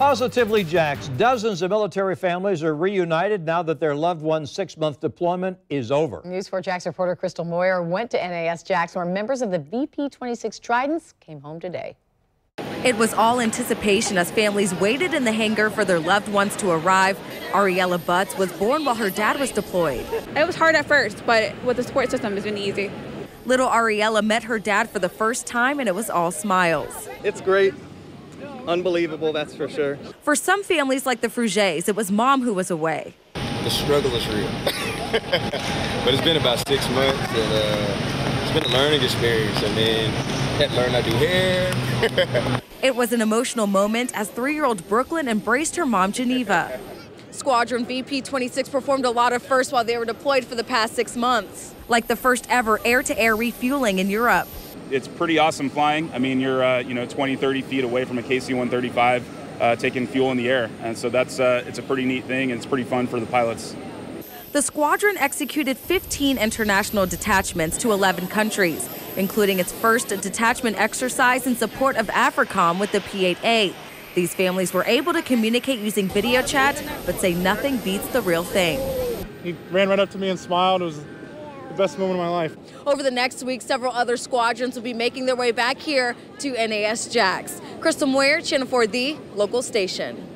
Positively Jax, dozens of military families are reunited now that their loved one's six month deployment is over. News 4 Jax reporter Crystal Moyer went to NAS Jax where members of the VP 26 Tridents came home today. It was all anticipation as families waited in the hangar for their loved ones to arrive. Ariella Butts was born while her dad was deployed. It was hard at first, but with the support system, it's been easy. Little Ariella met her dad for the first time, and it was all smiles. It's great unbelievable, that's for sure. For some families like the Frugers, it was mom who was away. The struggle is real. but it's been about six months, and uh, it's been a learning experience. I mean, had to learn how to do hair. it was an emotional moment as three-year-old Brooklyn embraced her mom, Geneva. Squadron VP 26 performed a lot of firsts while they were deployed for the past six months. Like the first ever air to air refueling in Europe it's pretty awesome flying. I mean, you're uh, you know 20, 30 feet away from a KC-135, uh, taking fuel in the air, and so that's uh, it's a pretty neat thing, and it's pretty fun for the pilots. The squadron executed 15 international detachments to 11 countries, including its first detachment exercise in support of AFRICOM with the P-8A. These families were able to communicate using video chat, but say nothing beats the real thing. He ran right up to me and smiled. It was the best moment of my life. Over the next week, several other squadrons will be making their way back here to NAS Jax. Crystal Moyer, Channel 4 The local station.